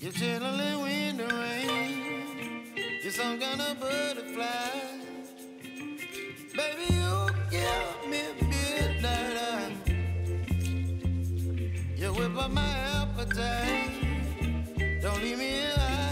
You're chilling in the rain. You're some kind of butterfly. Baby, you give me midnight. Eye. You whip up my appetite. Don't leave me alive.